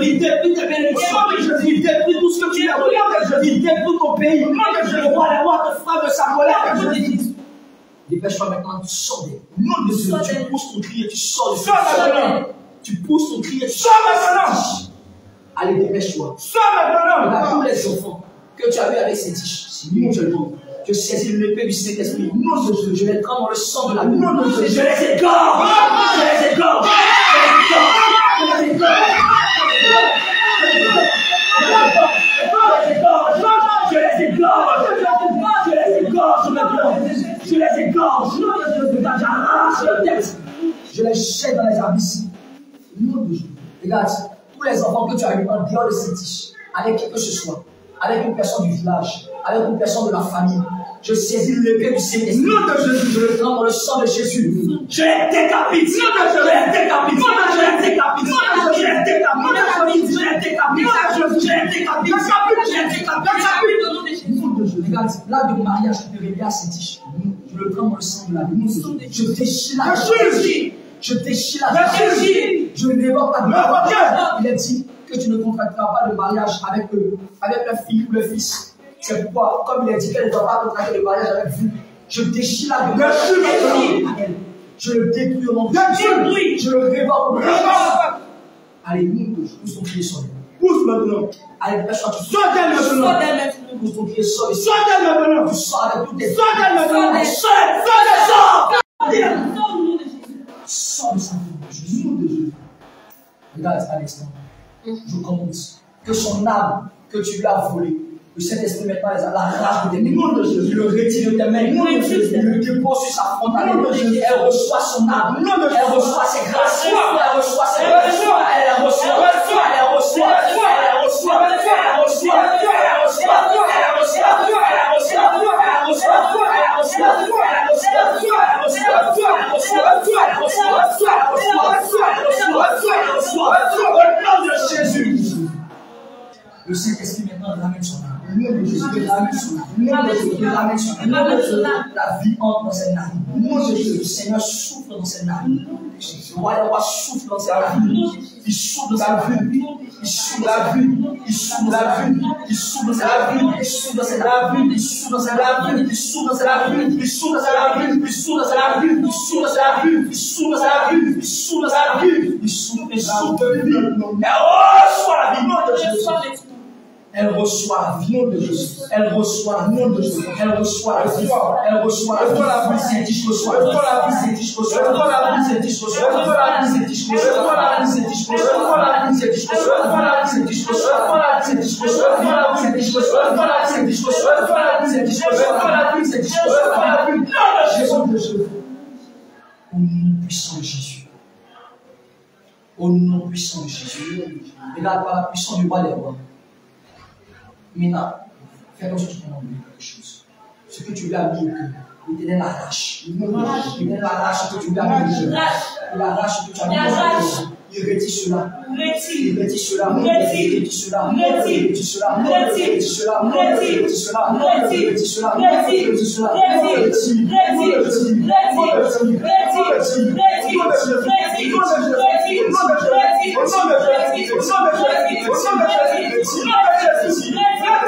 Il détruit tes bénédictions. Il détruit tout ce que tu as volé. Il détruit ton pays. Le roi, le roi te frappe de sa colère. Te dis, Dépêche-toi maintenant, tu sors des
nom de Jésus. Tu
pousses ton cri et tu sors de Sors maintenant. Tu pousses ton cri et tu Sors maintenant. Allez, dépêche-toi.
Sors maintenant. Tous les
enfants que tu eu avec ces tiges. C'est nous, je le. Je saisis l'épée du Saint-Esprit.
Non, je, je les
trempe dans le sang de la vie. Non, non, je les égorge. Je les égorge. Je les égorge.
Je
les égorge. Je les égorge. Je les égorge. Je les égorge. J'arrache leur tête. Je les jette dans les abysses.
Jésus.
Regarde, tous les enfants que tu as eu en dehors de cette tiche, avec qui que ce soit, avec une personne du village, avec une personne de la famille, je saisis l'épée du Seigneur. Nom de Jésus. Je le prends dans le sang de Jésus. Je les décapite. Je les décapite. Je les décapite. Je les décapite. Je les décapite. Je les décapite. Je les décapite.
Au nom de Jésus. Nom
de Jésus. Regarde,
là de mariage, tu te à cette.
Je le
prends dans le sang de la vie. Je déchire la chirurgie. Je déchire la chirurgie. Je ne révoque pas de Le. Il est dit que tu ne contracteras pas de mariage avec, eux, avec la fille ou le fils. C'est pourquoi, comme il est dit qu'elle ne doit pas contracter de mariage avec vous, je déchire la Le chirurgie. Je le détruis au nom de Le Jésus. détruis. Je le révoque au nom de.
Allez, nous,
pousse ton pied sur.
Pousse maintenant.
Allez, dépêche-toi, tu Sois d'elle maintenant.
d'elle maintenant.
pousse ton pied sur lui. Sois d'elle
maintenant. Tu
sors avec toutes tes Sois d'elle maintenant. Sois d'elle. Sors.
Sois au nom de Jésus.
Sors de sa vie. Jésus,
nom de Jésus.
Regarde à l'instant. Je commence. Que son âme que tu lui as volée, le Saint-Esprit les de tes mains. Nom de
Jésus. Il le retire de tes mains. Le
dépose sur sa. Elle reçoit son âme. Elle reçoit ses grâces. Elle reçoit ses grâces. Elle reçoit. Reçois. Elle reçoit. Reçois. Elle reçoit. Elle reçoit. Elle reçoit. Elle reçoit. Elle reçoit. Elle reçoit. Elle reçoit. Elle reçoit. Elle reçoit. Elle reçoit. Au nom de Jésus. Le Saint-Esprit maintenant ramène son âme.
Nom de Jésus. Il ramène son âme. Il ramène son âme. Ramène son âme.
La vie entre dans ses narines. Nom de Jésus. Le Seigneur souffle dans ses narines. Le roi des rois souffle dans ses narines. Il souffle dans sa vie.
Il souffle la vie. Il souffle la vie. Il
souffle dans sa vie. Il souffle dans sa vie. Il souffle dans sa vie. Il souffle dans sa vie. Il souffle dans sa vie. Il souffle dans sa vie. Il souffle dans sa vie. Il souffle dans sa vie. Il souffle dans sa vie. Il souffle et souffle de vie.
Elle
reçoit la vie. Nom de Je Jésus. Elle reçoit vie
de Jésus.
Elle reçoit vie de Jésus. Elle reçoit. Elle reçoit la dit, je reçois. La dit, je reçois. La dit, je reçois. La dit, je reçois. La dit, je reçois. La dit, je reçois. La dit, je reçois. La dit, je reçois. La dit, je reçois. La dit, je reçois. La dit, je reçois. La dit, je reçois.
La Jésus de Jésus.
Au nom puissant de Jésus. Au nom puissant de Jésus. Regarde par la puissance du roi des rois. Maintenant, fais comme si tu oublies quelque chose. Ce que tu lui as mis au cœur, l'éternel l'arrache.
L'éternel l'arrache ce que tu lui as mis au cœur.
Il arrache ce que tu as mis au cœur. Il retire cela.
Il retire
cela. Il retire cela. Il retire cela. Il retire cela. Il retire cela. Il retire cela. Il retire cela.